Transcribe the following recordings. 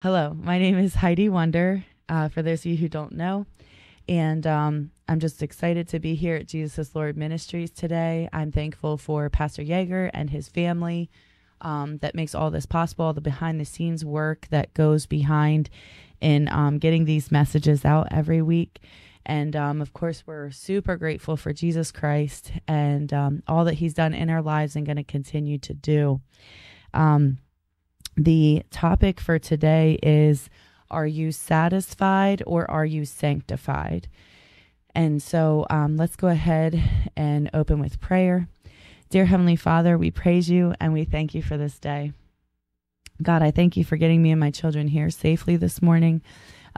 Hello, my name is Heidi Wonder, uh, for those of you who don't know. And um, I'm just excited to be here at Jesus Lord Ministries today. I'm thankful for Pastor Yeager and his family um, that makes all this possible, all the behind the scenes work that goes behind in um, getting these messages out every week. And um, of course, we're super grateful for Jesus Christ and um, all that he's done in our lives and going to continue to do. Um, the topic for today is Are you satisfied or are you sanctified? And so um, let's go ahead and open with prayer. Dear Heavenly Father, we praise you and we thank you for this day. God, I thank you for getting me and my children here safely this morning.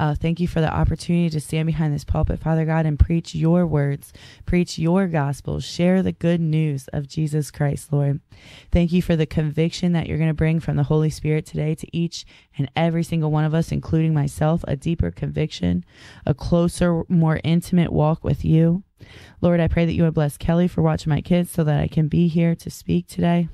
Uh, thank you for the opportunity to stand behind this pulpit, Father God, and preach your words, preach your gospel, share the good news of Jesus Christ, Lord. Thank you for the conviction that you're going to bring from the Holy Spirit today to each and every single one of us, including myself, a deeper conviction, a closer, more intimate walk with you. Lord, I pray that you would bless Kelly for watching my kids so that I can be here to speak today.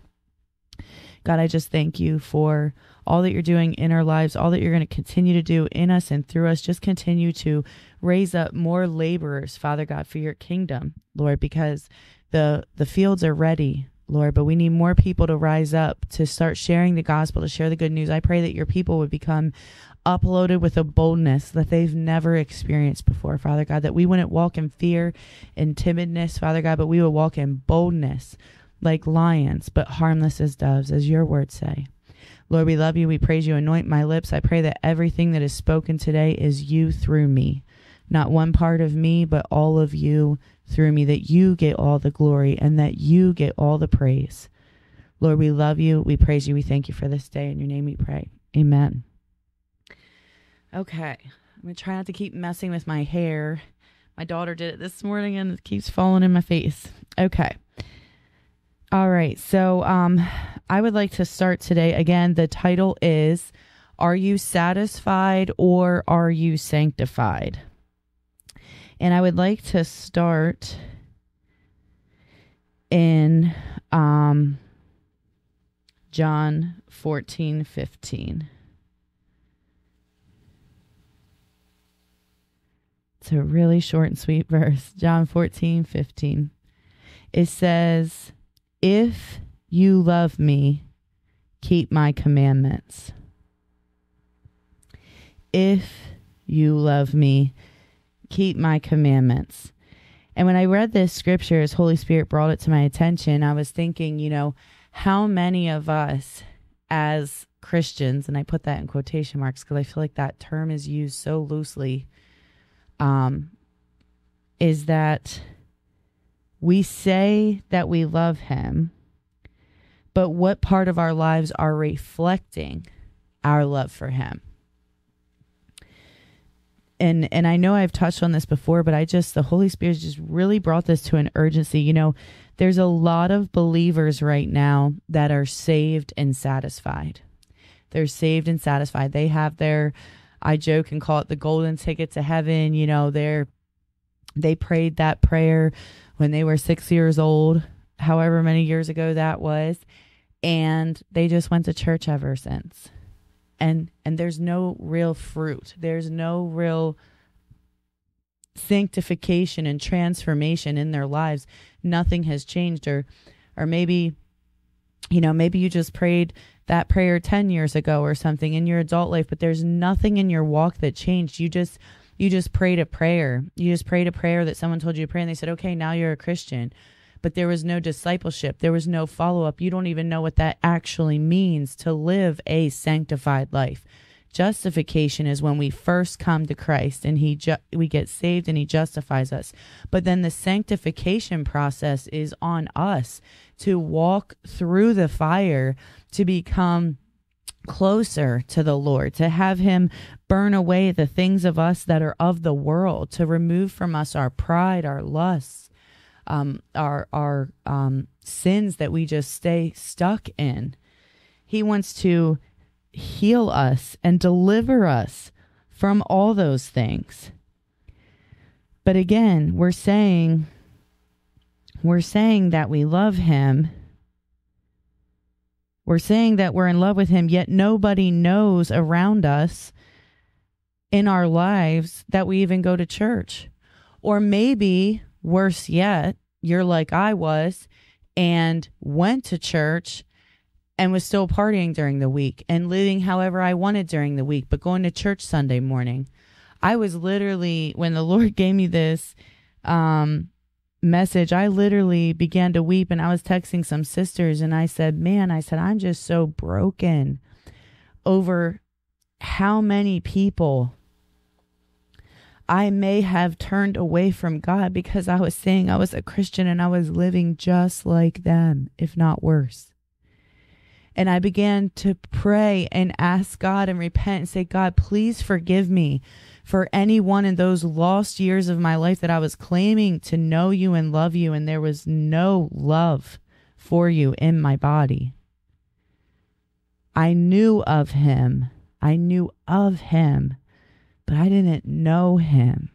God, I just thank you for all that you're doing in our lives, all that you're going to continue to do in us and through us. Just continue to raise up more laborers, Father God, for your kingdom, Lord, because the the fields are ready, Lord, but we need more people to rise up to start sharing the gospel, to share the good news. I pray that your people would become uploaded with a boldness that they've never experienced before, Father God, that we wouldn't walk in fear and timidness, Father God, but we would walk in boldness like lions, but harmless as doves, as your words say. Lord, we love you. We praise you. Anoint my lips. I pray that everything that is spoken today is you through me. Not one part of me, but all of you through me, that you get all the glory and that you get all the praise. Lord, we love you. We praise you. We thank you for this day. In your name we pray. Amen. Okay. I'm going to try not to keep messing with my hair. My daughter did it this morning and it keeps falling in my face. Okay. All right. So um, I would like to start today. Again, the title is Are You Satisfied or Are You Sanctified? And I would like to start in um, John 14 15. It's a really short and sweet verse. John 14 15. It says, if you love me, keep my commandments. If you love me, keep my commandments. And when I read this scripture, as Holy Spirit brought it to my attention, I was thinking, you know, how many of us as Christians, and I put that in quotation marks because I feel like that term is used so loosely, um, is that we say that we love him, but what part of our lives are reflecting our love for him? And and I know I've touched on this before, but I just the Holy Spirit just really brought this to an urgency. You know, there's a lot of believers right now that are saved and satisfied. They're saved and satisfied. They have their I joke and call it the golden ticket to heaven, you know, they're they prayed that prayer when they were six years old, however many years ago that was, and they just went to church ever since. And and there's no real fruit. There's no real sanctification and transformation in their lives. Nothing has changed or or maybe you know, maybe you just prayed that prayer 10 years ago or something in your adult life, but there's nothing in your walk that changed. You just you just prayed a prayer. You just prayed a prayer that someone told you to pray and they said, okay, now you're a Christian. But there was no discipleship. There was no follow up. You don't even know what that actually means to live a sanctified life. Justification is when we first come to Christ and he ju- we get saved and he justifies us. But then the sanctification process is on us to walk through the fire to become closer to the Lord, to have Him burn away the things of us that are of the world, to remove from us our pride, our lusts, um, our our um, sins that we just stay stuck in. He wants to heal us and deliver us from all those things. But again, we're saying we're saying that we love him We're saying that we're in love with Him, yet nobody knows around us in our lives that we even go to church. Or maybe, worse yet, you're like I was and went to church and was still partying during the week and living however I wanted during the week, but going to church Sunday morning. I was literally, when the Lord gave me this um, message, I literally began to weep and I was texting some sisters and I said, Man, I said, I'm just so broken over how many people I may have turned away from God because I was saying I was a Christian and I was living just like them, if not worse. And I began to pray and ask God and repent and say, God, please forgive me for anyone in those lost years of my life that I was claiming to know you and love you, and there was no love for you in my body. I knew of him. I knew of him but I didn't know him.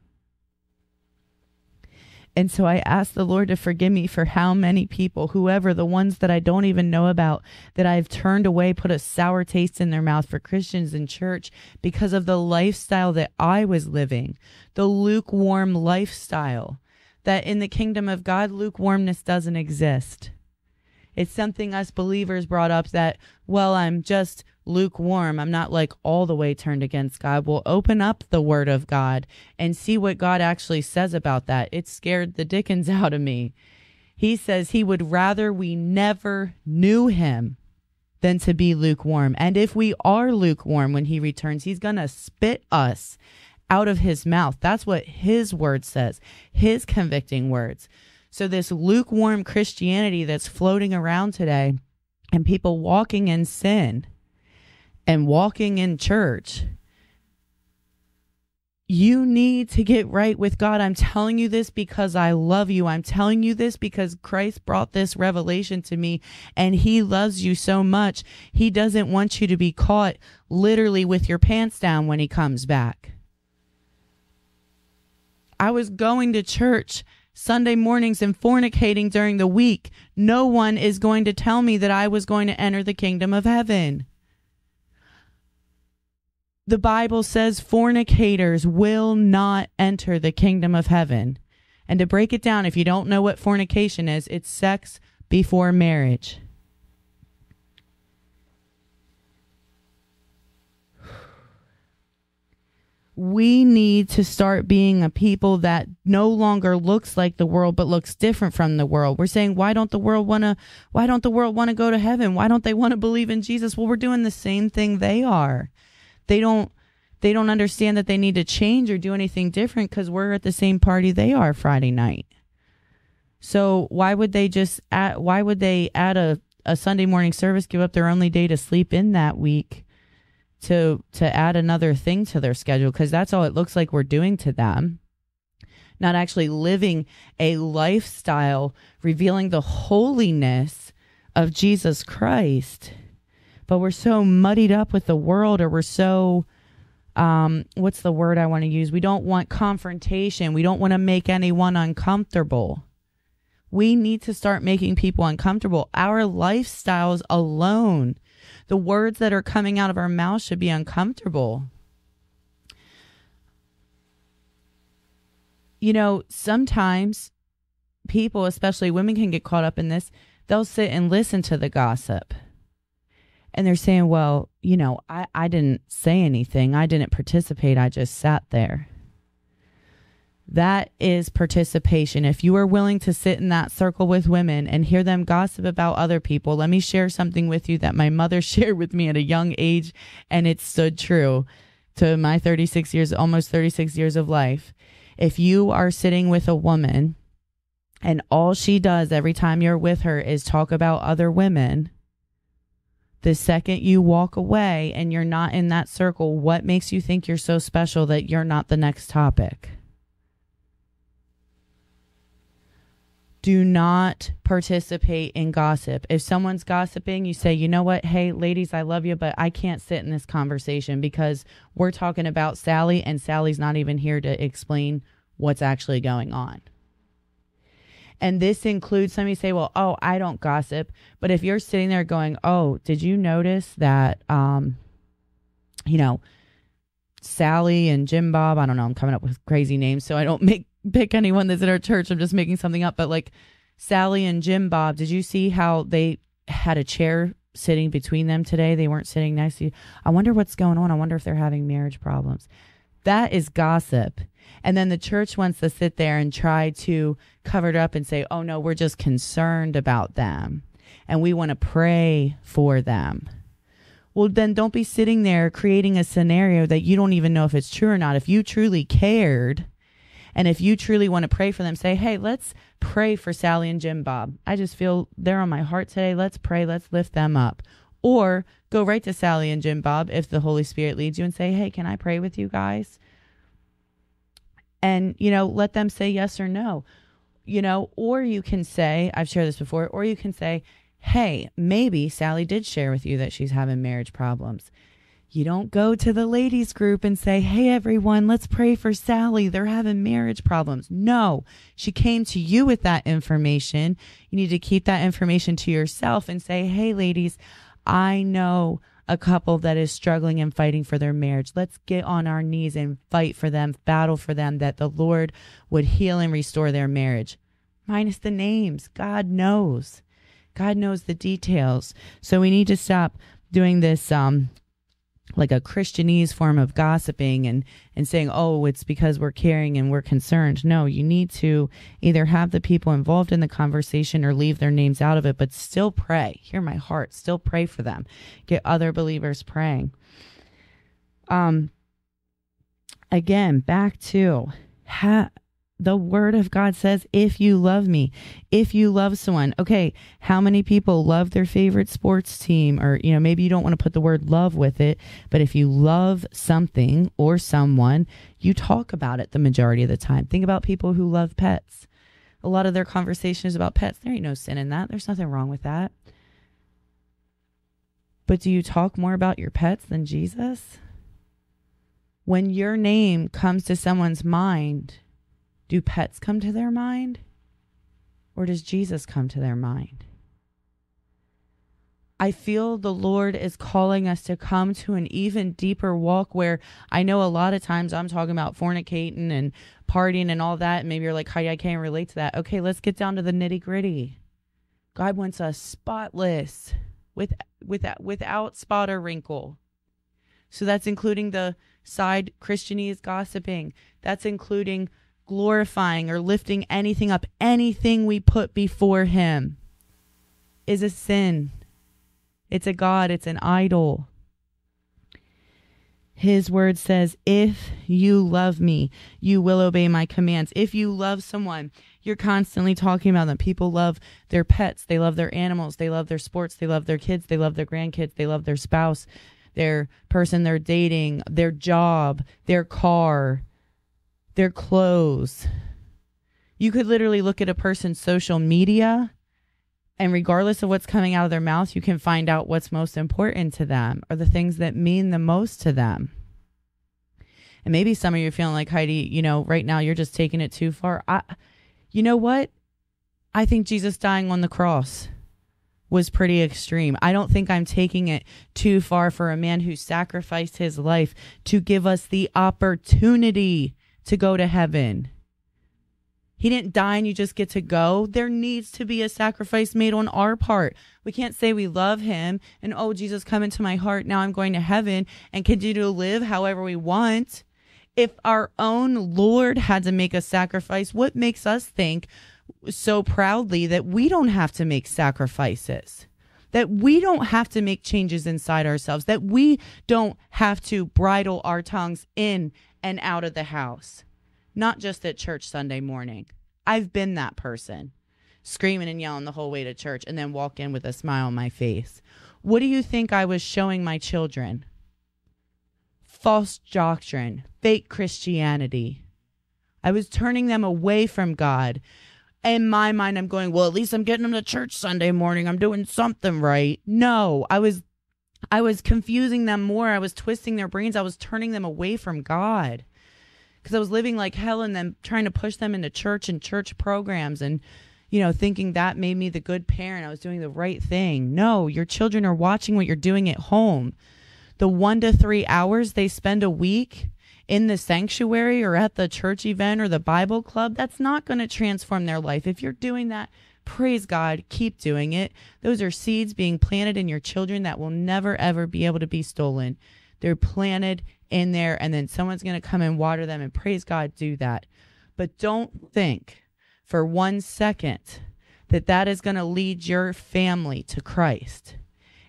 And so I asked the Lord to forgive me for how many people, whoever, the ones that I don't even know about, that I've turned away, put a sour taste in their mouth for Christians in church because of the lifestyle that I was living, the lukewarm lifestyle. That in the kingdom of God, lukewarmness doesn't exist. It's something us believers brought up that, well, I'm just lukewarm. I'm not like all the way turned against God. We'll open up the word of God and see what God actually says about that. It scared the dickens out of me. He says he would rather we never knew him than to be lukewarm. And if we are lukewarm when he returns, he's going to spit us out of his mouth. That's what his word says, his convicting words. So, this lukewarm Christianity that's floating around today and people walking in sin and walking in church, you need to get right with God. I'm telling you this because I love you. I'm telling you this because Christ brought this revelation to me and he loves you so much. He doesn't want you to be caught literally with your pants down when he comes back. I was going to church Sunday mornings and fornicating during the week, no one is going to tell me that I was going to enter the kingdom of heaven. The Bible says fornicators will not enter the kingdom of heaven. And to break it down, if you don't know what fornication is, it's sex before marriage. we need to start being a people that no longer looks like the world but looks different from the world. We're saying why don't the world want to why don't the world want to go to heaven? Why don't they want to believe in Jesus? Well, we're doing the same thing they are. They don't they don't understand that they need to change or do anything different cuz we're at the same party they are Friday night. So, why would they just add, why would they add a a Sunday morning service give up their only day to sleep in that week? to to add another thing to their schedule because that's all it looks like we're doing to them not actually living a lifestyle revealing the holiness of Jesus Christ but we're so muddied up with the world or we're so um, what's the word I want to use? We don't want confrontation. We don't want to make anyone uncomfortable. We need to start making people uncomfortable. Our lifestyles alone the words that are coming out of our mouth should be uncomfortable. You know, sometimes people, especially women, can get caught up in this. They'll sit and listen to the gossip. And they're saying, well, you know, I, I didn't say anything. I didn't participate. I just sat there. That is participation. If you are willing to sit in that circle with women and hear them gossip about other people, let me share something with you that my mother shared with me at a young age, and it stood true to my 36 years, almost 36 years of life. If you are sitting with a woman and all she does every time you're with her is talk about other women, the second you walk away and you're not in that circle, what makes you think you're so special that you're not the next topic? do not participate in gossip. If someone's gossiping, you say, you know what? Hey, ladies, I love you, but I can't sit in this conversation because we're talking about Sally and Sally's not even here to explain what's actually going on. And this includes some you say, well, oh, I don't gossip. But if you're sitting there going, oh, did you notice that, um, you know, Sally and Jim Bob, I don't know, I'm coming up with crazy names, so I don't make pick anyone that's in our church. I'm just making something up. But like Sally and Jim Bob, did you see how they had a chair sitting between them today? They weren't sitting next to you. I wonder what's going on. I wonder if they're having marriage problems. That is gossip. And then the church wants to sit there and try to cover it up and say, oh no, we're just concerned about them and we want to pray for them. Well, then don't be sitting there creating a scenario that you don't even know if it's true or not. If you truly cared and if you truly want to pray for them, say, hey, let's pray for Sally and Jim Bob. I just feel they're on my heart today. Let's pray. Let's lift them up. Or go right to Sally and Jim Bob if the Holy Spirit leads you and say, hey, can I pray with you guys? and you know let them say yes or no. You know or you can say i've shared this before or you can say hey maybe sally did share with you that she's having marriage problems. You don't go to the ladies group and say hey everyone let's pray for sally. They're having marriage problems. No she came to you with that information. You need to keep that information to yourself and say hey ladies i know a couple that is struggling and fighting for their marriage. Let's get on our knees and fight for them, battle for them, that the Lord would heal and restore their marriage. Minus the names. God knows. God knows the details. So we need to stop doing this um, like a Christianese form of gossiping and and saying, "Oh, it's because we're caring and we're concerned." No, you need to either have the people involved in the conversation or leave their names out of it, but still pray. Hear my heart. Still pray for them. Get other believers praying. Um again, back to ha- the word of God says, if you love me, if you love someone. Okay, how many people love their favorite sports team? Or, you know, maybe you don't want to put the word love with it, but if you love something or someone, you talk about it the majority of the time. Think about people who love pets. A lot of their conversation is about pets. There ain't no sin in that. There's nothing wrong with that. But do you talk more about your pets than Jesus? When your name comes to someone's mind, do pets come to their mind? Or does Jesus come to their mind? I feel the Lord is calling us to come to an even deeper walk where I know a lot of times I'm talking about fornicating and partying and all that. And maybe you're like, Heidi, I can't relate to that. Okay, let's get down to the nitty gritty. God wants us spotless with, without, without spot or wrinkle. So that's including the side Christianese gossiping. That's including glorifying or lifting anything up, anything we put before Him is a sin. It's a God, it's an idol. His word says, If you love me, you will obey my commands. If you love someone, you're constantly talking about them. People love their pets, they love their animals, they love their sports, they love their kids, they love their grandkids, they love their spouse, their person they're dating, their job, their car, their clothes. You could literally look at a person's social media, and regardless of what's coming out of their mouth, you can find out what's most important to them or the things that mean the most to them. And maybe some of you are feeling like Heidi, you know, right now you're just taking it too far. I, you know what? I think Jesus dying on the cross was pretty extreme. I don't think I'm taking it too far for a man who sacrificed his life to give us the opportunity to go to heaven. He didn't die and you just get to go. There needs to be a sacrifice made on our part. We can't say we love him and, oh, Jesus, come into my heart. Now I'm going to heaven and continue to live however we want. If our own Lord had to make a sacrifice, what makes us think so proudly that we don't have to make sacrifices? That we don't have to make changes inside ourselves, that we don't have to bridle our tongues in and out of the house, not just at church Sunday morning. I've been that person, screaming and yelling the whole way to church and then walk in with a smile on my face. What do you think I was showing my children? False doctrine, fake Christianity. I was turning them away from God. In my mind, I'm going, well, at least I'm getting them to church Sunday morning. I'm doing something right. No, I was I was confusing them more. I was twisting their brains. I was turning them away from God because I was living like hell and then trying to push them into church and church programs and you know, thinking that made me the good parent. I was doing the right thing. No, your children are watching what you're doing at home. The one to three hours they spend a week in the sanctuary or at the church event or the Bible club, that's not going to transform their life. If you're doing that, praise God, keep doing it. Those are seeds being planted in your children that will never, ever be able to be stolen. They're planted in there, and then someone's going to come and water them, and praise God, do that. But don't think for one second that that is going to lead your family to Christ.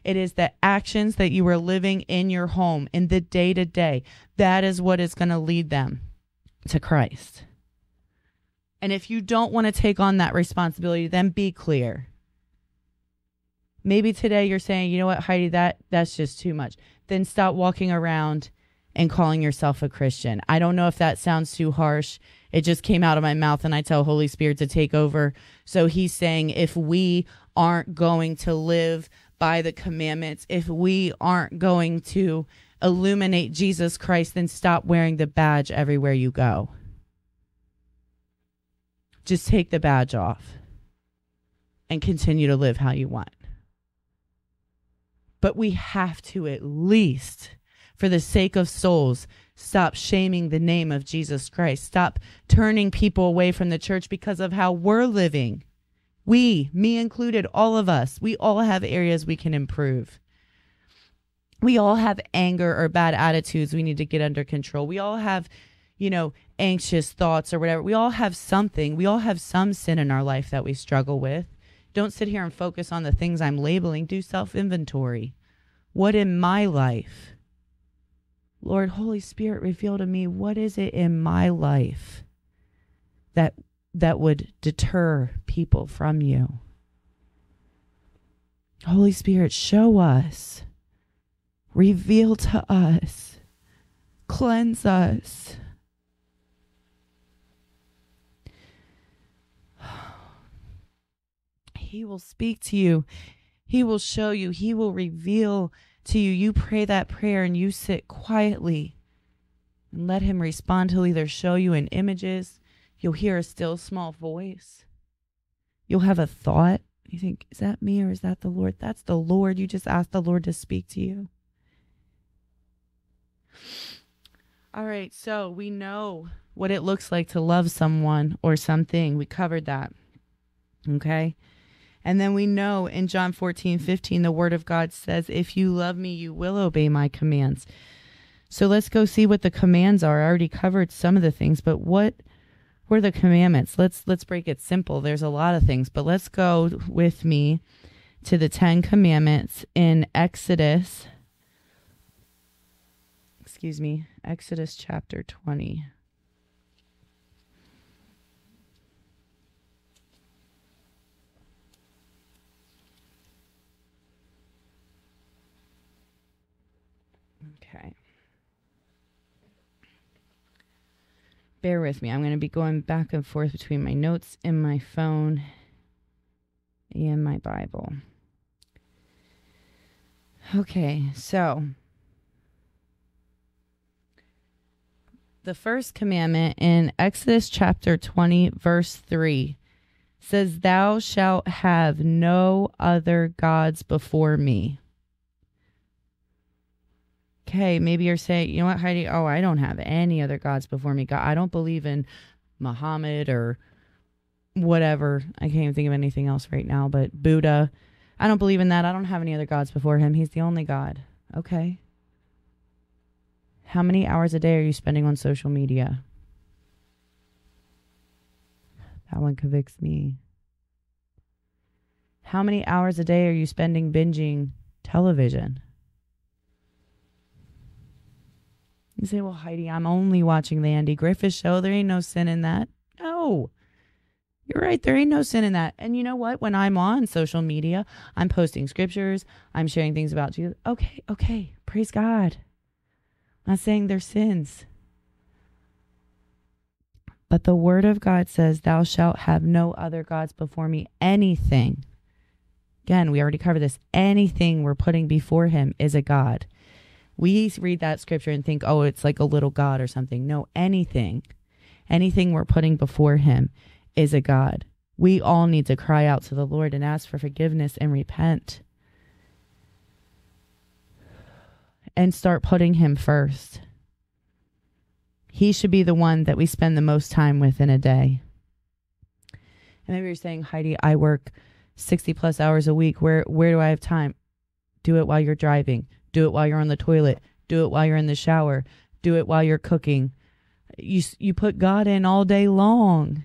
It is the actions that you are living in your home in the day to day. That is what is going to lead them to Christ. And if you don't want to take on that responsibility, then be clear. Maybe today you're saying, you know what, Heidi, that that's just too much. Then stop walking around and calling yourself a Christian. I don't know if that sounds too harsh. It just came out of my mouth and I tell Holy Spirit to take over. So he's saying if we aren't going to live by the commandments, if we aren't going to illuminate Jesus Christ, then stop wearing the badge everywhere you go just take the badge off and continue to live how you want. But we have to at least, for the sake of souls, stop shaming the name of Jesus Christ. Stop turning people away from the church because of how we're living. We, me included, all of us, we all have areas we can improve. We all have anger or bad attitudes we need to get under control. We all have you know, anxious thoughts or whatever. We all have something. We all have some sin in our life that we struggle with. Don't sit here and focus on the things I'm labeling. Do self inventory. What in my life? Lord, Holy Spirit, reveal to me what is it in my life that that would deter people from you. Holy Spirit, show us. Reveal to us. Cleanse us. He will speak to you. He will show you. He will reveal to you. You pray that prayer and you sit quietly and let Him respond. He'll either show you in images, you'll hear a still small voice, you'll have a thought. You think, is that me or is that the Lord? That's the Lord. You just ask the Lord to speak to you. All right, so we know what it looks like to love someone or something. We covered that. Okay. And then we know in John 14, 15, the word of God says, If you love me, you will obey my commands. So let's go see what the commands are. I already covered some of the things, but what were the commandments? Let's let's break it simple. There's a lot of things, but let's go with me to the 10 commandments in Exodus. Excuse me, Exodus chapter 20. Bear with me. I'm going to be going back and forth between my notes in my phone and my Bible. Okay, so the first commandment in Exodus chapter 20, verse 3 says, Thou shalt have no other gods before me okay, maybe you're saying, you know what, Heidi? Oh, I don't have any other gods before me. God, I don't believe in Muhammad or whatever. I can't even think of anything else right now, but Buddha. I don't believe in that. I don't have any other gods before him. He's the only God. Okay. How many hours a day are you spending on social media? That one convicts me. How many hours a day are you spending binging television? You say, well, Heidi, I'm only watching the Andy Griffith show. There ain't no sin in that. No. You're right. There ain't no sin in that. And you know what? When I'm on social media, I'm posting scriptures, I'm sharing things about Jesus. Okay, okay. Praise God. I'm not saying they're sins. But the word of God says, Thou shalt have no other gods before me. Anything. Again, we already covered this. Anything we're putting before him is a God. We read that scripture and think, oh, it's like a little God or something. No, anything, anything we're putting before him is a God. We all need to cry out to the Lord and ask for forgiveness and repent. And start putting Him first. He should be the one that we spend the most time with in a day. And maybe you're saying, Heidi, I work 60 plus hours a week. Where where do I have time? Do it while you're driving. Do it while you're on the toilet. Do it while you're in the shower. Do it while you're cooking. You you put God in all day long.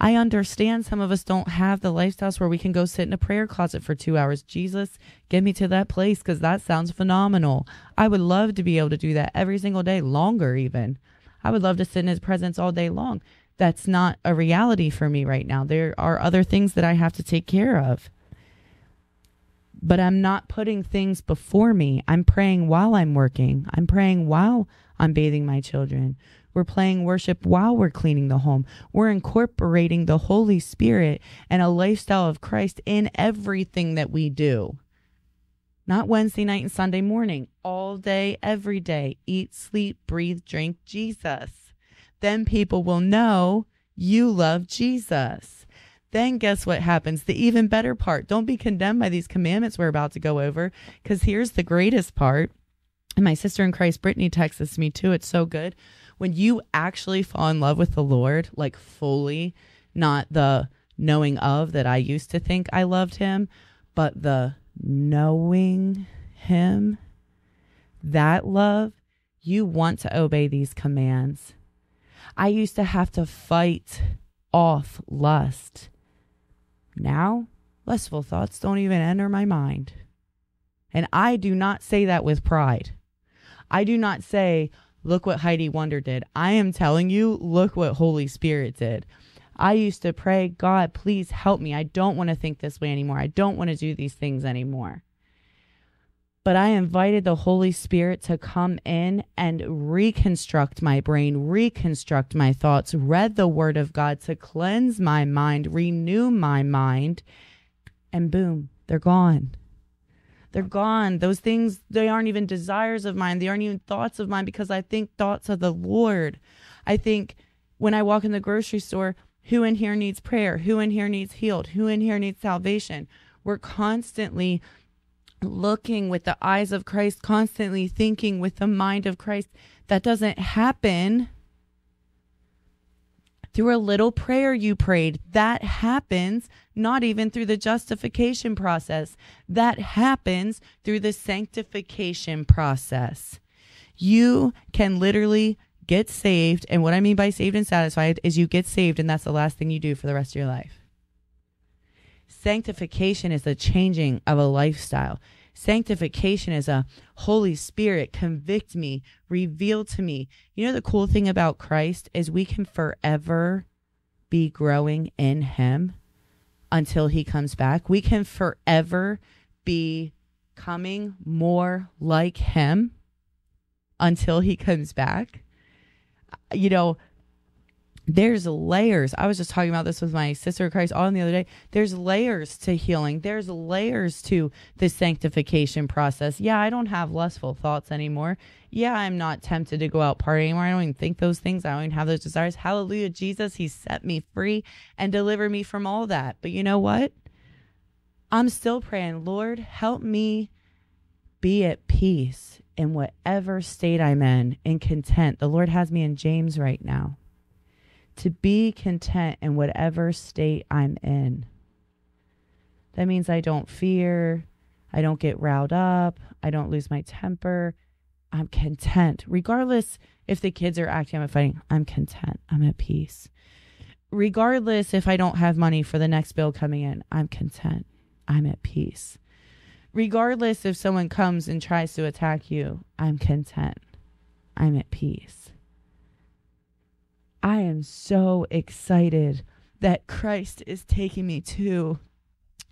I understand some of us don't have the lifestyles where we can go sit in a prayer closet for two hours. Jesus, get me to that place because that sounds phenomenal. I would love to be able to do that every single day, longer even. I would love to sit in his presence all day long. That's not a reality for me right now. There are other things that I have to take care of. But I'm not putting things before me. I'm praying while I'm working. I'm praying while I'm bathing my children. We're playing worship while we're cleaning the home. We're incorporating the Holy Spirit and a lifestyle of Christ in everything that we do. Not Wednesday night and Sunday morning, all day, every day. Eat, sleep, breathe, drink Jesus. Then people will know you love Jesus. Then guess what happens? The even better part. Don't be condemned by these commandments we're about to go over, because here's the greatest part. And my sister in Christ, Brittany, texts me too. It's so good when you actually fall in love with the Lord, like fully, not the knowing of that I used to think I loved him, but the knowing him, that love, you want to obey these commands. I used to have to fight off lust. Now, lustful thoughts don't even enter my mind. And I do not say that with pride. I do not say, Look what Heidi Wonder did. I am telling you, look what Holy Spirit did. I used to pray, God, please help me. I don't want to think this way anymore. I don't want to do these things anymore. But I invited the Holy Spirit to come in and reconstruct my brain, reconstruct my thoughts, read the Word of God to cleanse my mind, renew my mind, and boom, they're gone. They're gone. Those things, they aren't even desires of mine. They aren't even thoughts of mine because I think thoughts of the Lord. I think when I walk in the grocery store, who in here needs prayer? Who in here needs healed? Who in here needs salvation? We're constantly looking with the eyes of Christ, constantly thinking with the mind of Christ. That doesn't happen through a little prayer you prayed. That happens not even through the justification process. That happens through the sanctification process. You can literally get saved. And what I mean by saved and satisfied is you get saved, and that's the last thing you do for the rest of your life. Sanctification is the changing of a lifestyle. Sanctification is a Holy Spirit convict me, reveal to me. You know, the cool thing about Christ is we can forever be growing in Him until He comes back. We can forever be coming more like Him until He comes back. You know, there's layers. I was just talking about this with my sister Christ on the other day. There's layers to healing. There's layers to the sanctification process. Yeah, I don't have lustful thoughts anymore. Yeah, I'm not tempted to go out partying anymore. I don't even think those things. I don't even have those desires. Hallelujah, Jesus. He set me free and delivered me from all that. But you know what? I'm still praying, Lord, help me be at peace in whatever state I'm in and content. The Lord has me in James right now to be content in whatever state I'm in. That means I don't fear, I don't get riled up, I don't lose my temper. I'm content, regardless if the kids are acting, I'm fighting. I'm content. I'm at peace. Regardless if I don't have money for the next bill coming in, I'm content. I'm at peace. Regardless if someone comes and tries to attack you, I'm content. I'm at peace. I am so excited that Christ is taking me to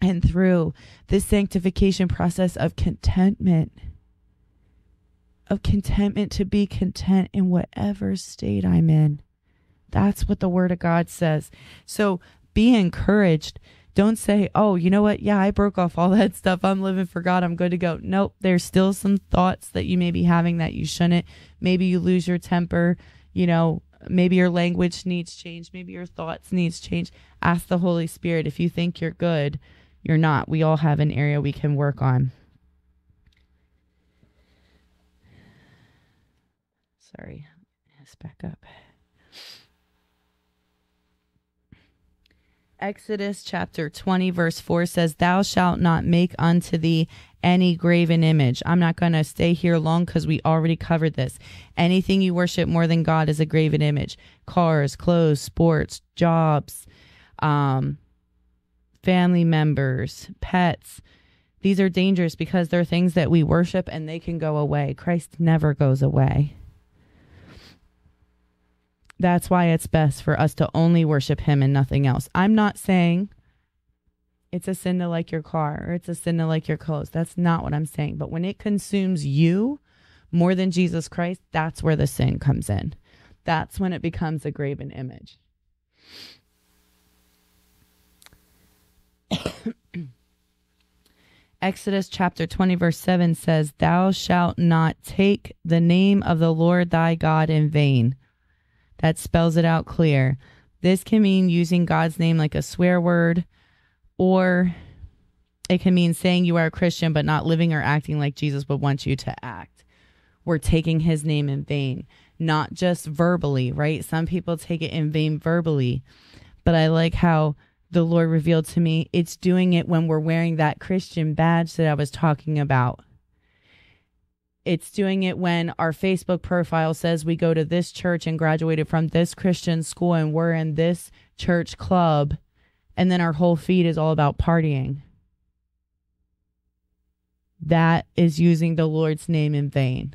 and through this sanctification process of contentment, of contentment to be content in whatever state I'm in. That's what the Word of God says. So be encouraged. Don't say, oh, you know what? Yeah, I broke off all that stuff. I'm living for God. I'm good to go. Nope. There's still some thoughts that you may be having that you shouldn't. Maybe you lose your temper. You know, maybe your language needs change, maybe your thoughts needs change. Ask the Holy Spirit if you think you're good, you're not. We all have an area we can work on. Sorry, let's back up. Exodus chapter 20, verse 4 says, Thou shalt not make unto thee any graven image. I'm not going to stay here long because we already covered this. Anything you worship more than God is a graven image cars, clothes, sports, jobs, um, family members, pets. These are dangerous because they're things that we worship and they can go away. Christ never goes away. That's why it's best for us to only worship him and nothing else. I'm not saying it's a sin to like your car or it's a sin to like your clothes. That's not what I'm saying. But when it consumes you more than Jesus Christ, that's where the sin comes in. That's when it becomes a graven image. Exodus chapter 20, verse 7 says, Thou shalt not take the name of the Lord thy God in vain that spells it out clear. This can mean using God's name like a swear word, or it can mean saying you are a Christian but not living or acting like Jesus would want you to act. We're taking his name in vain, not just verbally, right? Some people take it in vain verbally, but I like how the Lord revealed to me it's doing it when we're wearing that Christian badge that I was talking about it's doing it when our Facebook profile says we go to this church and graduated from this Christian school and we're in this church club. And then our whole feed is all about partying. That is using the Lord's name in vain.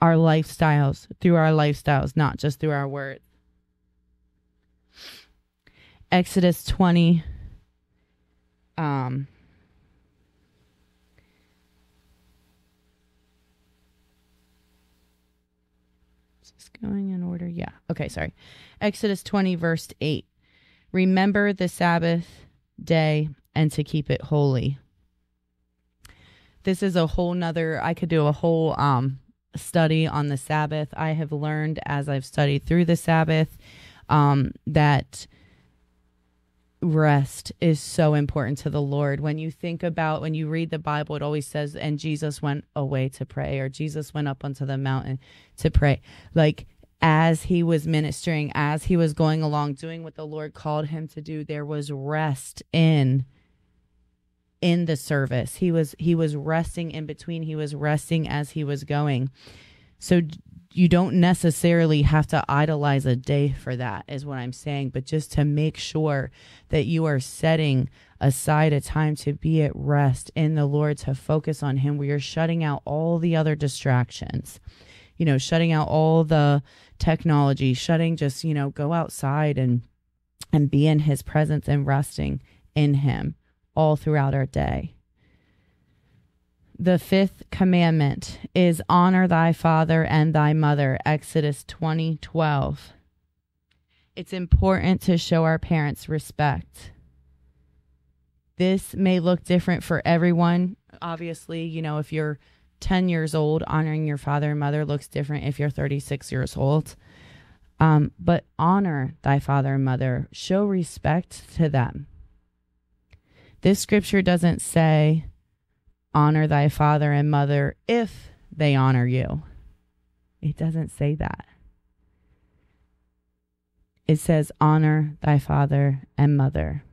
Our lifestyles, through our lifestyles, not just through our words. Exodus 20, um, going in order. Yeah. Okay, sorry. Exodus 20, verse 8. Remember the Sabbath day and to keep it holy. This is a whole nother, I could do a whole um, study on the Sabbath. I have learned as I've studied through the Sabbath um, that rest is so important to the Lord. When you think about, when you read the Bible, it always says, and Jesus went away to pray, or Jesus went up onto the mountain to pray. Like, as he was ministering, as he was going along, doing what the Lord called him to do, there was rest in in the service. He was he was resting in between. He was resting as he was going. So you don't necessarily have to idolize a day for that is what I'm saying, but just to make sure that you are setting aside a time to be at rest in the Lord to focus on him where you're shutting out all the other distractions. You know, shutting out all the technology, shutting just, you know, go outside and and be in his presence and resting in him all throughout our day. The fifth commandment is honor thy father and thy mother. Exodus 20 12 it's important to show our parents respect. This may look different for everyone. Obviously you know if you're 10 years old honoring your father and mother looks different if you're 36 years old um, but honor thy father and mother show respect to them this scripture doesn't say honor thy father and mother if they honor you. It doesn't say that. It says, honor thy father and mother.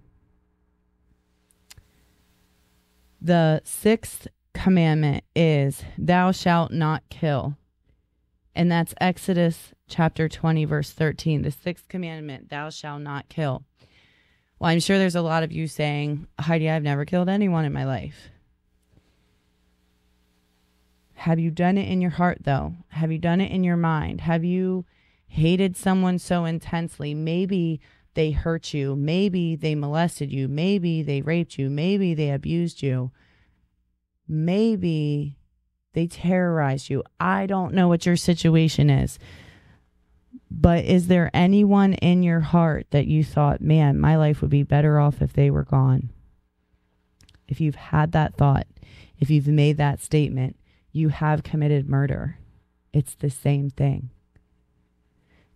The sixth commandment is, thou shalt not kill. And that's Exodus chapter 20, verse 13. The sixth commandment, thou shalt not kill. Well, I'm sure there's a lot of you saying, Heidi, I've never killed anyone in my life. Have you done it in your heart, though? Have you done it in your mind? Have you hated someone so intensely? Maybe they hurt you. Maybe they molested you. Maybe they raped you. Maybe they abused you. Maybe they terrorize you. I don't know what your situation is. But is there anyone in your heart that you thought, man, my life would be better off if they were gone? If you've had that thought, if you've made that statement, you have committed murder. It's the same thing.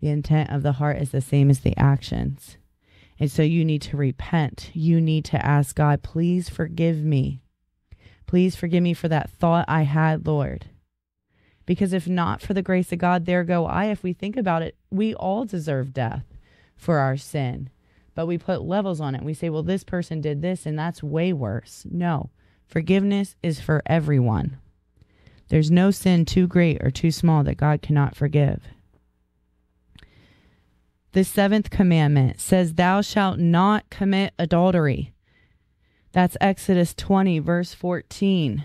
The intent of the heart is the same as the actions. And so you need to repent. You need to ask God, please forgive me. Please forgive me for that thought I had, Lord. Because if not for the grace of God, there go I. If we think about it, we all deserve death for our sin. But we put levels on it. We say, well, this person did this, and that's way worse. No, forgiveness is for everyone. There's no sin too great or too small that God cannot forgive. The seventh commandment says, Thou shalt not commit adultery. That's Exodus 20, verse 14.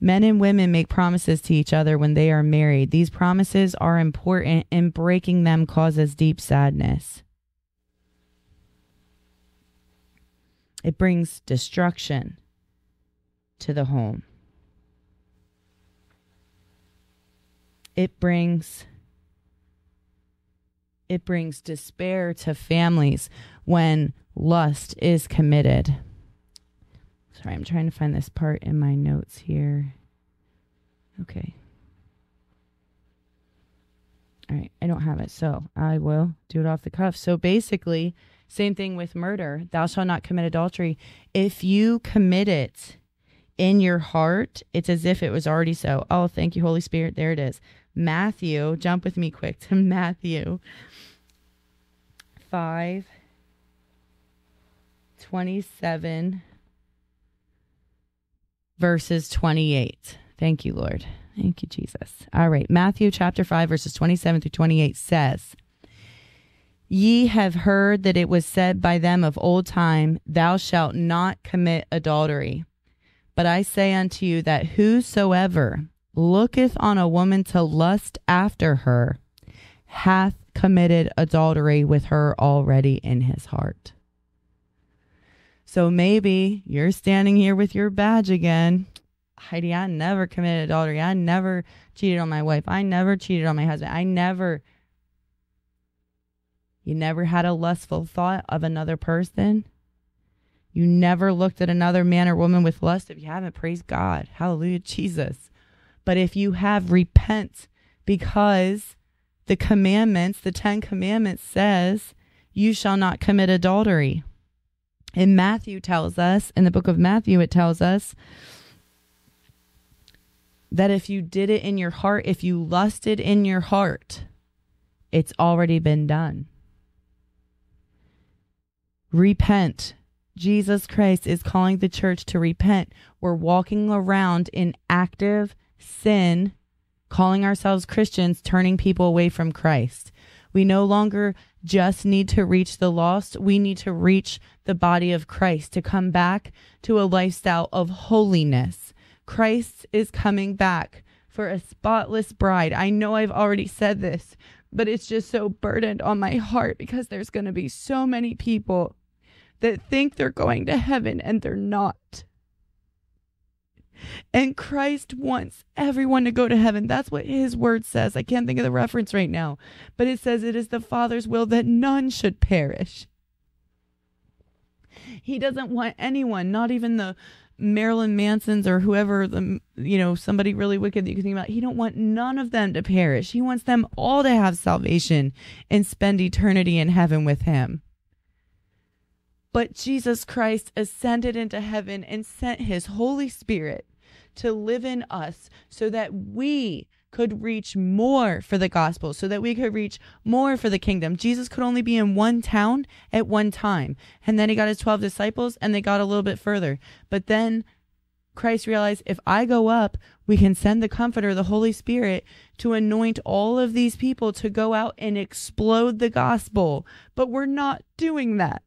Men and women make promises to each other when they are married. These promises are important, and breaking them causes deep sadness. It brings destruction to the home. It brings it brings despair to families when lust is committed. Sorry, I'm trying to find this part in my notes here. Okay. All right, I don't have it, so I will do it off the cuff. So basically, same thing with murder. Thou shalt not commit adultery. If you commit it in your heart, it's as if it was already so. Oh, thank you, Holy Spirit. There it is. Matthew, jump with me quick to Matthew 5 27 verses 28. Thank you, Lord. Thank you, Jesus. All right. Matthew chapter 5, verses 27 through 28 says, Ye have heard that it was said by them of old time, Thou shalt not commit adultery. But I say unto you that whosoever looketh on a woman to lust after her hath committed adultery with her already in his heart. So maybe you're standing here with your badge again. Heidi, I never committed adultery. I never cheated on my wife. I never cheated on my husband. I never. You never had a lustful thought of another person. You never looked at another man or woman with lust. If you haven't, praise God. Hallelujah, Jesus. But if you have, repent because the commandments, the Ten Commandments says, you shall not commit adultery. And Matthew tells us, in the book of Matthew, it tells us that if you did it in your heart, if you lusted in your heart, it's already been done. Repent. Jesus Christ is calling the church to repent. We're walking around in active sin, calling ourselves Christians, turning people away from Christ. We no longer just need to reach the lost. We need to reach the body of Christ to come back to a lifestyle of holiness. Christ is coming back for a spotless bride. I know I've already said this, but it's just so burdened on my heart because there's going to be so many people that think they're going to heaven and they're not. And Christ wants everyone to go to heaven. That's what his word says. I can't think of the reference right now, but it says it is the Father's will that none should perish. He doesn't want anyone, not even the Marilyn Mansons or whoever the you know somebody really wicked that you can think about. He don't want none of them to perish. He wants them all to have salvation and spend eternity in heaven with him. But Jesus Christ ascended into heaven and sent his Holy Spirit to live in us so that we could reach more for the gospel, so that we could reach more for the kingdom. Jesus could only be in one town at one time. And then he got his 12 disciples and they got a little bit further. But then Christ realized if I go up, we can send the Comforter, the Holy Spirit, to anoint all of these people to go out and explode the gospel. But we're not doing that.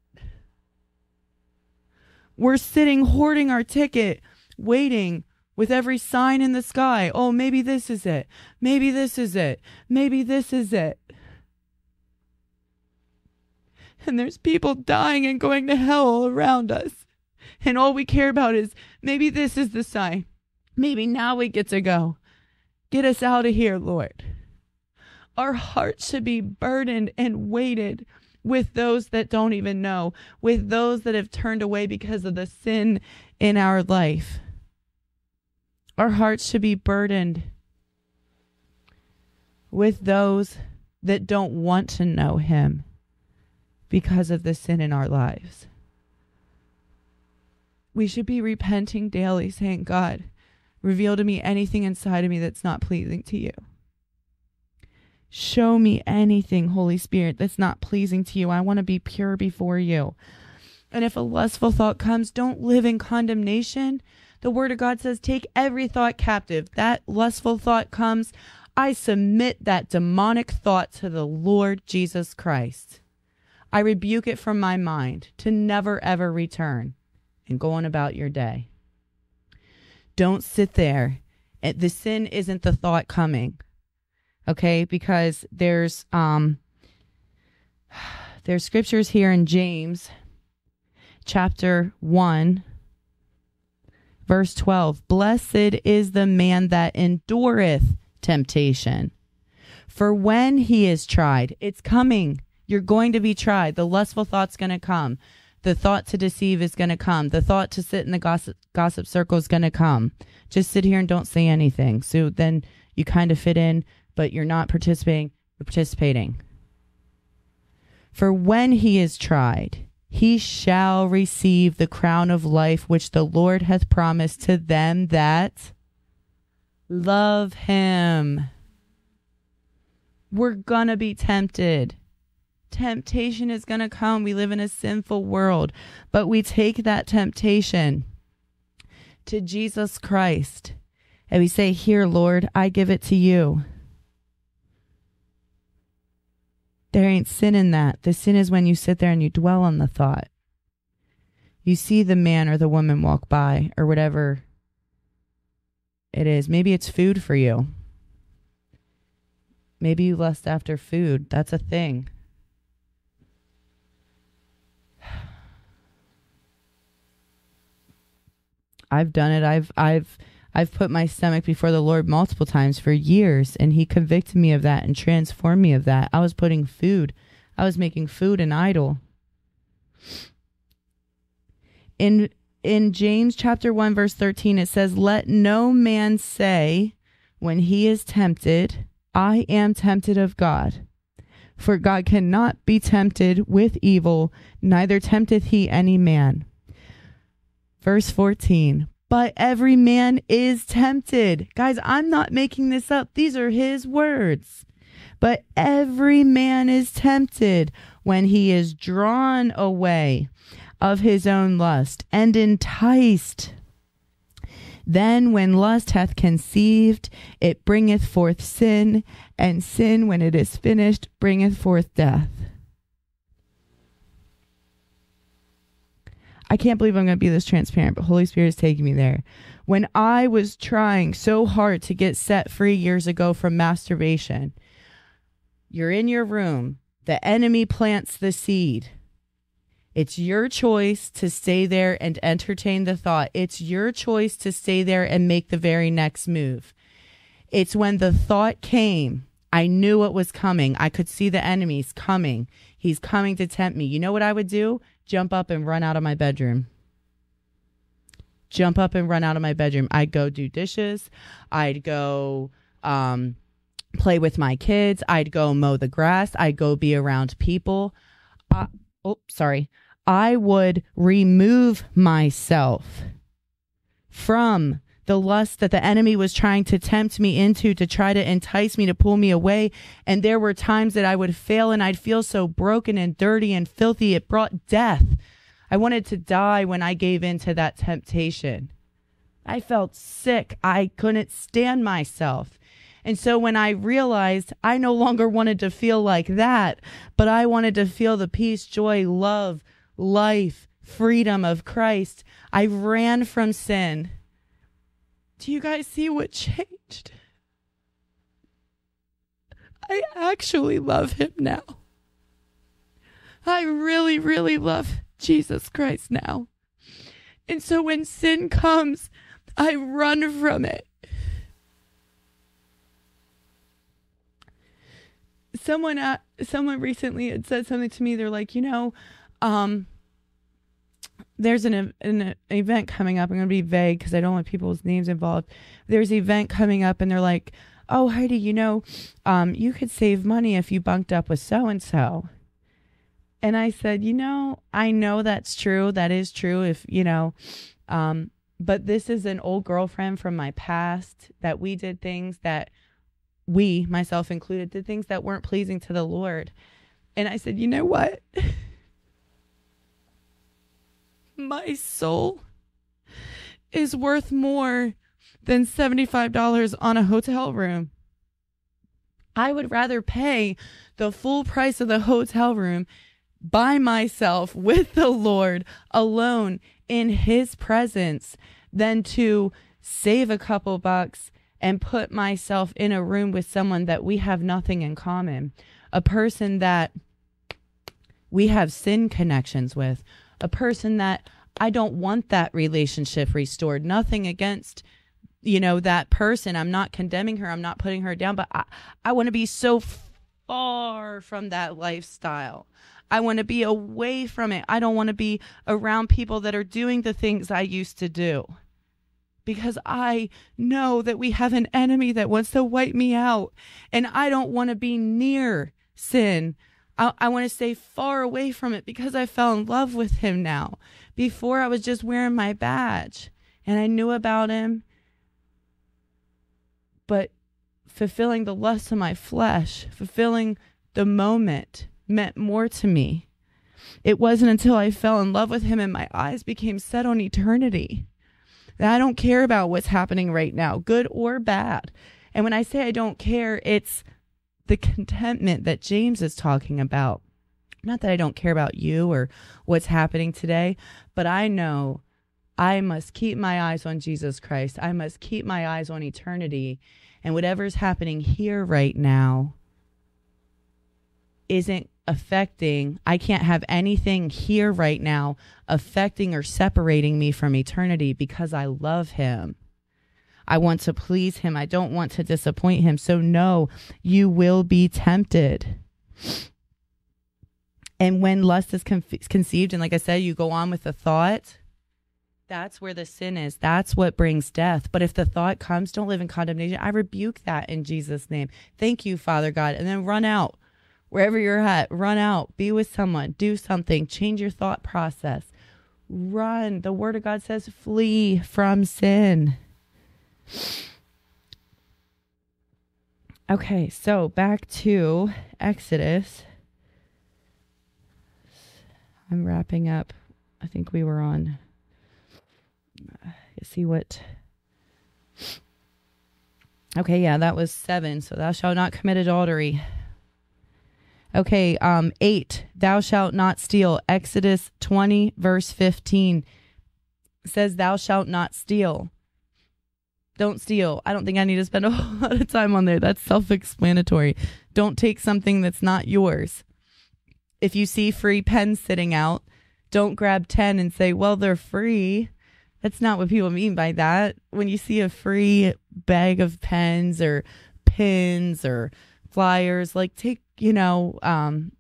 We're sitting hoarding our ticket, waiting with every sign in the sky. Oh, maybe this is it. Maybe this is it. Maybe this is it. And there's people dying and going to hell all around us. And all we care about is maybe this is the sign. Maybe now we get to go. Get us out of here, Lord. Our hearts should be burdened and weighted with those that don't even know, with those that have turned away because of the sin in our life. Our hearts should be burdened with those that don't want to know Him because of the sin in our lives. We should be repenting daily, saying, God, reveal to me anything inside of me that's not pleasing to you. Show me anything, Holy Spirit, that's not pleasing to you. I want to be pure before you. And if a lustful thought comes, don't live in condemnation. The Word of God says, take every thought captive. That lustful thought comes, I submit that demonic thought to the Lord Jesus Christ. I rebuke it from my mind to never ever return and go on about your day. Don't sit there. The sin isn't the thought coming. Okay? Because there's um there's scriptures here in James chapter 1 verse 12. Blessed is the man that endureth temptation. For when he is tried, it's coming. You're going to be tried. The lustful thought's going to come. The thought to deceive is going to come. The thought to sit in the gossip gossip circle is going to come. Just sit here and don't say anything. So then you kind of fit in, but you're not participating. You're participating. For when he is tried, he shall receive the crown of life which the Lord hath promised to them that love him. We're going to be tempted. Temptation is going to come. We live in a sinful world, but we take that temptation to Jesus Christ and we say, Here, Lord, I give it to you. There ain't sin in that. The sin is when you sit there and you dwell on the thought. You see the man or the woman walk by or whatever it is. Maybe it's food for you. Maybe you lust after food. That's a thing. I've done it. I've I've I've put my stomach before the Lord multiple times for years and he convicted me of that and transformed me of that. I was putting food. I was making food an idol. In in James chapter 1 verse 13 it says let no man say when he is tempted I am tempted of God for God cannot be tempted with evil neither tempteth he any man verse 14 but every man is tempted guys I'm not making this up these are his words but every man is tempted when he is drawn away of his own lust and enticed. Then, when lust hath conceived, it bringeth forth sin, and sin, when it is finished, bringeth forth death. I can't believe I'm going to be this transparent, but Holy Spirit is taking me there. When I was trying so hard to get set free years ago from masturbation, you're in your room, the enemy plants the seed it's your choice to stay there and entertain the thought. It's your choice to stay there and make the very next move. It's when the thought came, I knew it was coming. I could see the enemies coming. He's coming to tempt me. You know what I would do? Jump up and run out of my bedroom. Jump up and run out of my bedroom. I'd go do dishes. I'd go um, play with my kids. I'd go mow the grass. I'd go be around people. Oh, sorry. I would remove myself from the lust that the enemy was trying to tempt me into to try to entice me to pull me away. And there were times that I would fail and I'd feel so broken and dirty and filthy. It brought death. I wanted to die when I gave in to that temptation. I felt sick. I couldn't stand myself. And so when I realized I no longer wanted to feel like that, but I wanted to feel the peace, joy, love, life, freedom of Christ. I ran from sin. Do you guys see what changed? I actually love him now. I really, really love Jesus Christ now. And so when sin comes, I run from it. Someone, uh, someone recently had said something to me. They're like, you know, um, there's an, an event coming up. I'm going to be vague because I don't want people's names involved. There's an event coming up, and they're like, oh, Heidi, you know, um, you could save money if you bunked up with so and so. And I said, you know, I know that's true. That is true. If, you know, um, but this is an old girlfriend from my past that we did things that we, myself included, did things that weren't pleasing to the Lord. And I said, you know what? my soul is worth more than $75 on a hotel room. I would rather pay the full price of the hotel room by myself with the Lord alone in His presence than to save a couple bucks and put myself in a room with someone that we have nothing in common, a person that we have sin connections with, a person that I don't want that relationship restored. Nothing against you know that person. I'm not condemning her. I'm not putting her down, but I I want to be so far from that lifestyle. I want to be away from it. I don't want to be around people that are doing the things I used to do. Because I know that we have an enemy that wants to wipe me out. And I don't want to be near sin. I, I want to stay far away from it because I fell in love with him now. Before I was just wearing my badge and I knew about him. But fulfilling the lust of my flesh, fulfilling the moment, meant more to me. It wasn't until I fell in love with him and my eyes became set on eternity that I don't care about what's happening right now, good or bad. And when I say I don't care, it's the contentment that James is talking about. Not that I don't care about you or what's happening today, but I know I must keep my eyes on Jesus Christ. I must keep my eyes on eternity. And whatever's happening here right now isn't affecting, I can't have anything here right now affecting or separating me from eternity because I love him. I want to please him. I don't want to disappoint him. So, no, you will be tempted. And when lust is con- conceived, and like I said, you go on with the thought, that's where the sin is. That's what brings death. But if the thought comes, don't live in condemnation. I rebuke that in Jesus' name. Thank you, Father God. And then run out wherever you're at, run out, be with someone, do something, change your thought process. Run. The word of God says, flee from sin. Okay, so back to Exodus. I'm wrapping up. I think we were on. Uh, see what. Okay, yeah, that was seven. So thou shalt not commit adultery. Okay, um, eight, thou shalt not steal. Exodus 20, verse 15 says, Thou shalt not steal. Don't steal. I don't think I need to spend a whole lot of time on there. That's self explanatory. Don't take something that's not yours. If you see free pens sitting out, don't grab 10 and say, Well, they're free. That's not what people mean by that. When you see a free bag of pens or pins or flyers, like take you know, um,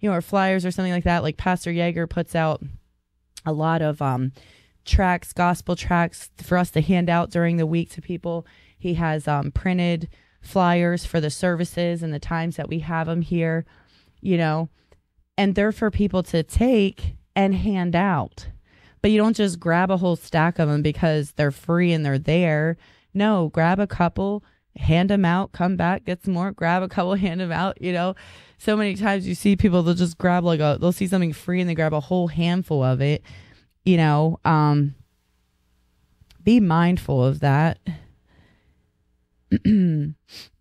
you know, or flyers or something like that. Like Pastor Yeager puts out a lot of um, tracks, gospel tracks for us to hand out during the week to people. He has um, printed flyers for the services and the times that we have them here, you know, and they're for people to take and hand out. But you don't just grab a whole stack of them because they're free and they're there. No, grab a couple, hand them out, come back, get some more, grab a couple, hand them out. You know, so many times you see people, they'll just grab like a, they'll see something free and they grab a whole handful of it. You know, um, be mindful of that.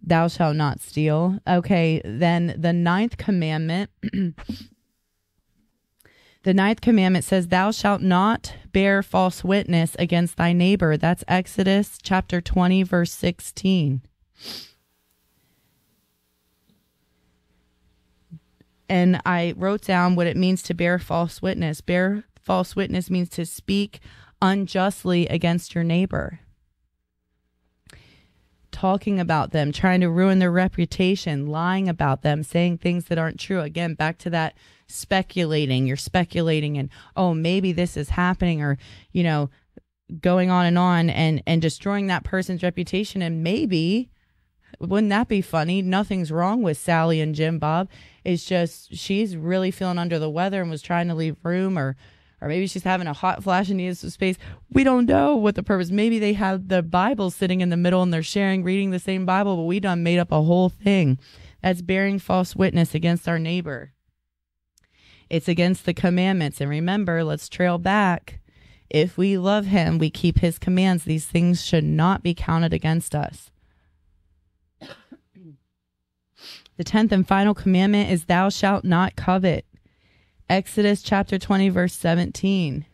Thou shalt not steal. Okay, then the ninth commandment The ninth commandment says, Thou shalt not bear false witness against thy neighbor. That's Exodus chapter 20, verse 16. And I wrote down what it means to bear false witness. Bear false witness means to speak unjustly against your neighbor talking about them, trying to ruin their reputation, lying about them, saying things that aren't true. Again, back to that speculating. You're speculating and, oh, maybe this is happening or, you know, going on and on and and destroying that person's reputation and maybe Wouldn't that be funny? Nothing's wrong with Sally and Jim Bob. It's just she's really feeling under the weather and was trying to leave room or or maybe she's having a hot flash and needs some space. We don't know what the purpose. Maybe they have the Bible sitting in the middle and they're sharing, reading the same Bible, but we done made up a whole thing. That's bearing false witness against our neighbor. It's against the commandments. And remember, let's trail back. If we love him, we keep his commands. These things should not be counted against us. The tenth and final commandment is, Thou shalt not covet. Exodus chapter 20, verse 17.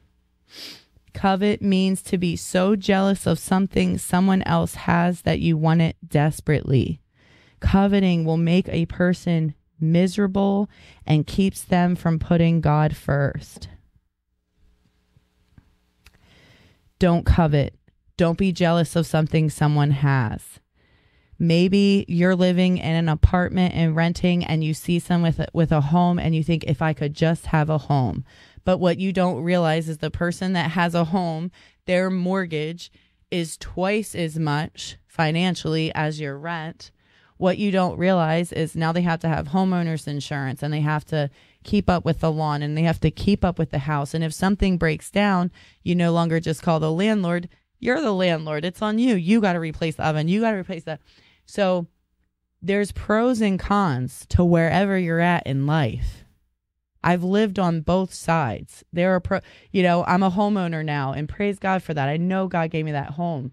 Covet means to be so jealous of something someone else has that you want it desperately. Coveting will make a person miserable and keeps them from putting God first. Don't covet. Don't be jealous of something someone has. Maybe you're living in an apartment and renting and you see someone with a, with a home and you think if I could just have a home. But what you don't realize is the person that has a home, their mortgage is twice as much financially as your rent. What you don't realize is now they have to have homeowners insurance and they have to keep up with the lawn and they have to keep up with the house. And if something breaks down, you no longer just call the landlord. You're the landlord. It's on you. You got to replace the oven. You got to replace that. So there's pros and cons to wherever you're at in life. I've lived on both sides. There are pro, you know, I'm a homeowner now and praise God for that. I know God gave me that home.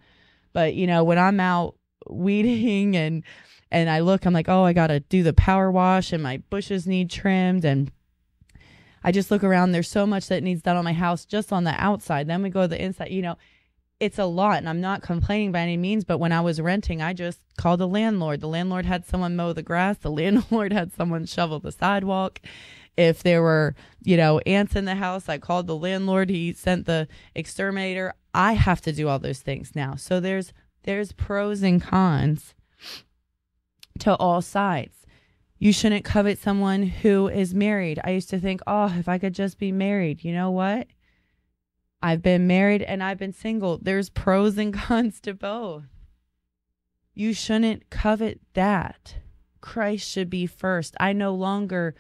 But, you know, when I'm out weeding and and I look, I'm like, "Oh, I got to do the power wash and my bushes need trimmed and I just look around, there's so much that needs done on my house just on the outside. Then we go to the inside, you know it's a lot and I'm not complaining by any means, but when I was renting, I just called the landlord. The landlord had someone mow the grass, the landlord had someone shovel the sidewalk. If there were, you know, ants in the house, I called the landlord. He sent the exterminator. I have to do all those things now. So there's there's pros and cons to all sides. You shouldn't covet someone who is married. I used to think, "Oh, if I could just be married." You know what? I've been married and I've been single. There's pros and cons to both. You shouldn't covet that. Christ should be first. I no longer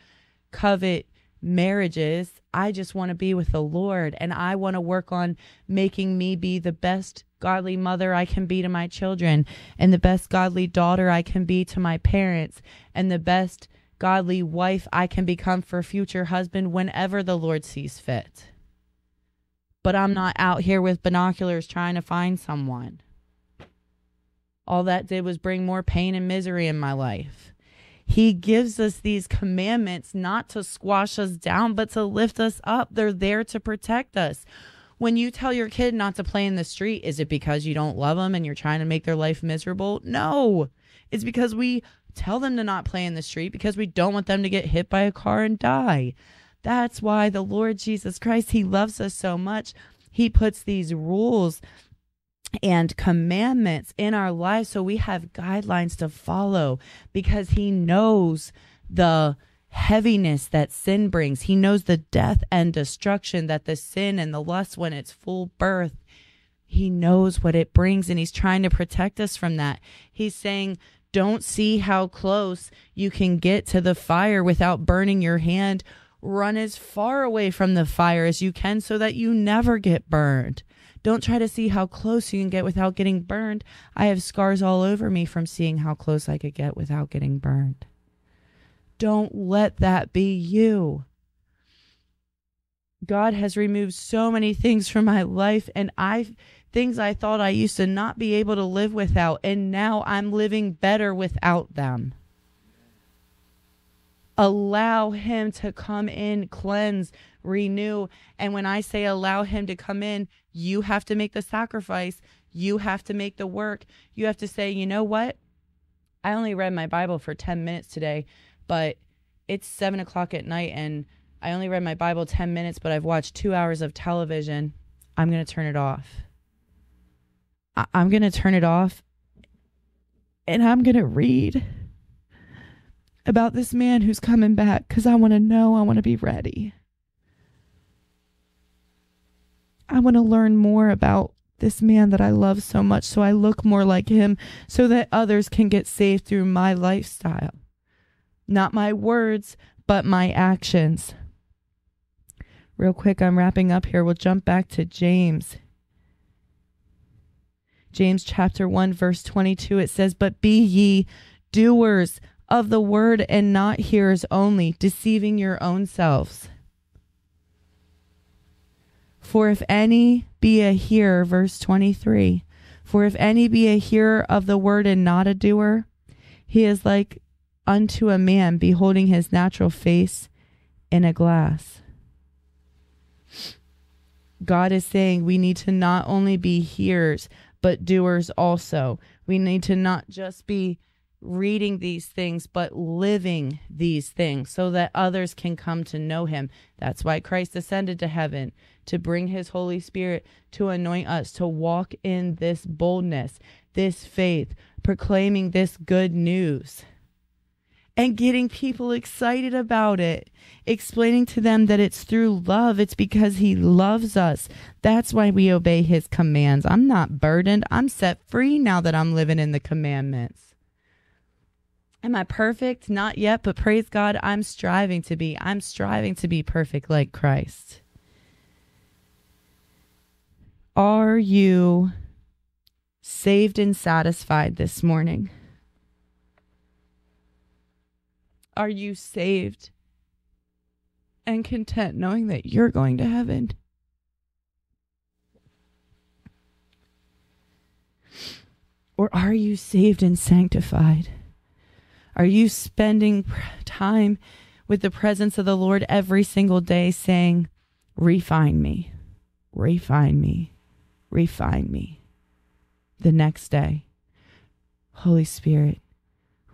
covet marriages. I just want to be with the Lord and I want to work on making me be the best godly mother I can be to my children and the best godly daughter I can be to my parents and the best godly wife I can become for future husband whenever the Lord sees fit but I'm not out here with binoculars trying to find someone. All that did was bring more pain and misery in my life. He gives us these commandments not to squash us down, but to lift us up. They're there to protect us. When you tell your kid not to play in the street, is it because you don't love them and you're trying to make their life miserable? No. It's because we tell them to not play in the street because we don't want them to get hit by a car and die. That's why the Lord Jesus Christ, He loves us so much. He puts these rules and commandments in our lives so we have guidelines to follow because He knows the heaviness that sin brings. He knows the death and destruction that the sin and the lust, when it's full birth, He knows what it brings and He's trying to protect us from that. He's saying, don't see how close you can get to the fire without burning your hand Run as far away from the fire as you can so that you never get burned. Don't try to see how close you can get without getting burned. I have scars all over me from seeing how close I could get without getting burned. Don't let that be you. God has removed so many things from my life and I things I thought I used to not be able to live without and now I'm living better without them allow him to come in, cleanse, renew. And when I say allow him to come in, you have to make the sacrifice. You have to make the work. You have to say, you know what? I only read my Bible for 10 minutes today, but it's seven o'clock at night and I only read my Bible 10 minutes, but I've watched two hours of television. I'm going to turn it off. I- I'm going to turn it off and I'm going to read about this man who's coming back because I want to know, I want to be ready. I want to learn more about this man that I love so much so I look more like him so that others can get saved through my lifestyle. Not my words, but my actions. Real quick, I'm wrapping up here. We'll jump back to James. James chapter 1, verse 22, it says, But be ye doers of the word and not hearers only, deceiving your own selves. For if any be a hearer, verse 23, for if any be a hearer of the word and not a doer, he is like unto a man beholding his natural face in a glass. God is saying we need to not only be hearers, but doers also. We need to not just be reading these things, but living these things so that others can come to know him. That's why Christ ascended to heaven to bring his Holy Spirit to anoint us to walk in this boldness, this faith, proclaiming this good news and getting people excited about it, explaining to them that it's through love. It's because He loves us. That's why we obey His commands. I'm not burdened. I'm set free now that I'm living in the commandments. Am I perfect? Not yet, but praise God, I'm striving to be. I'm striving to be perfect like Christ. Are you saved and satisfied this morning? Are you saved and content knowing that you're going to heaven? Or are you saved and sanctified? Are you spending time with the presence of the Lord every single day saying, Refine me, refine me, refine me. The next day, Holy Spirit,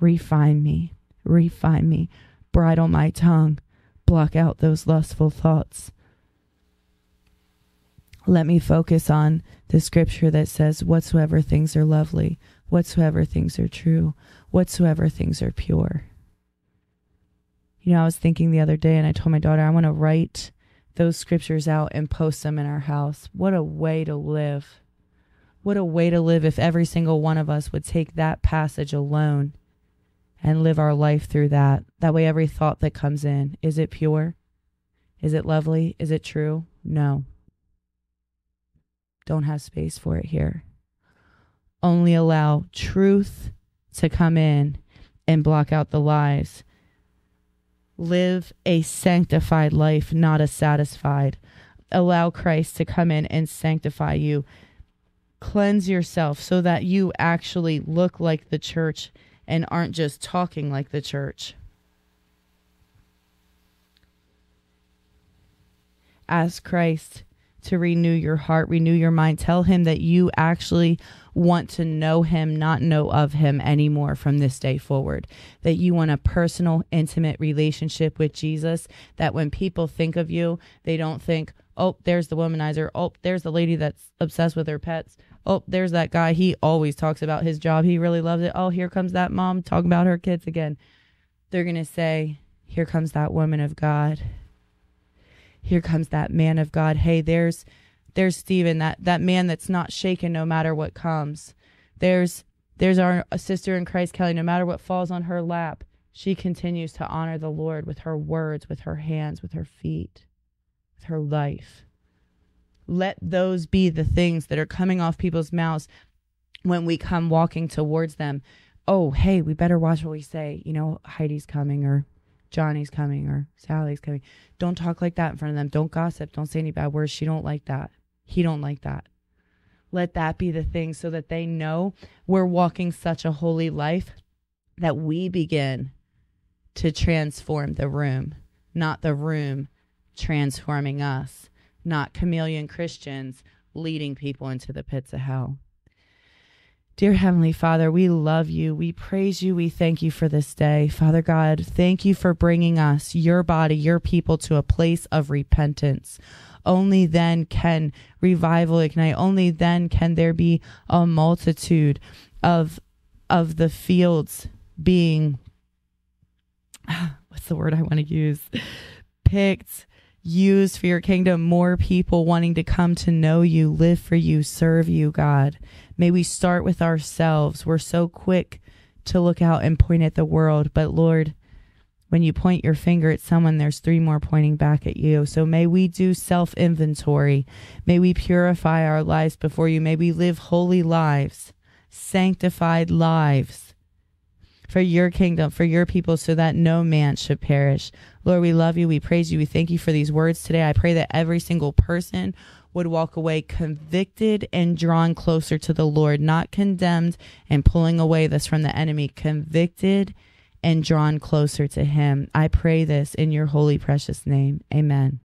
refine me, refine me, bridle my tongue, block out those lustful thoughts. Let me focus on the scripture that says, Whatsoever things are lovely, whatsoever things are true, whatsoever things are pure. You know, I was thinking the other day and I told my daughter, I want to write those scriptures out and post them in our house. What a way to live. What a way to live if every single one of us would take that passage alone and live our life through that. That way, every thought that comes in is it pure? Is it lovely? Is it true? No. Don't have space for it here. Only allow truth to come in and block out the lies Live a sanctified life, not a satisfied. Allow Christ to come in and sanctify you. Cleanse yourself so that you actually look like the church and aren't just talking like the church. Ask Christ to renew your heart, renew your mind. Tell him that you actually want to know him, not know of him anymore from this day forward. That you want a personal, intimate relationship with Jesus. That when people think of you, they don't think, oh, there's the womanizer. Oh, there's the lady that's obsessed with her pets. Oh, there's that guy. He always talks about his job. He really loves it. Oh, here comes that mom talking about her kids again. They're going to say, here comes that woman of God here comes that man of God. Hey, there's there's Stephen, that that man that's not shaken no matter what comes. There's there's our sister in Christ, Kelly. No matter what falls on her lap, she continues to honor the Lord with her words, with her hands, with her feet, with her life. Let those be the things that are coming off people's mouths when we come walking towards them. Oh, hey, we better watch what we say. You know, Heidi's coming or Johnny's coming or Sally's coming. Don't talk like that in front of them. Don't gossip. Don't say any bad words. She don't like that. He don't like that. Let that be the thing so that they know we're walking such a holy life that we begin to transform the room, not the room transforming us, not chameleon Christians leading people into the pits of hell. Dear Heavenly Father, we love you. We praise you. We thank you for this day. Father God, thank you for bringing us, your body, your people, to a place of repentance. Only then can revival ignite. Only then can there be a multitude of of the fields being what's the word I want to use? Picked use for your kingdom more people wanting to come to know you, live for you, serve you, God. May we start with ourselves. We're so quick to look out and point at the world, but Lord, when you point your finger at someone, there's three more pointing back at you. So may we do self inventory. May we purify our lives before you. May we live holy lives, sanctified lives for your kingdom, for your people, so that no man should perish. Lord, we love you. We praise you. We thank you for these words today. I pray that every single person would walk away convicted and drawn closer to the Lord, not condemned and pulling away this from the enemy, convicted and drawn closer to him. I pray this in your holy, precious name. Amen.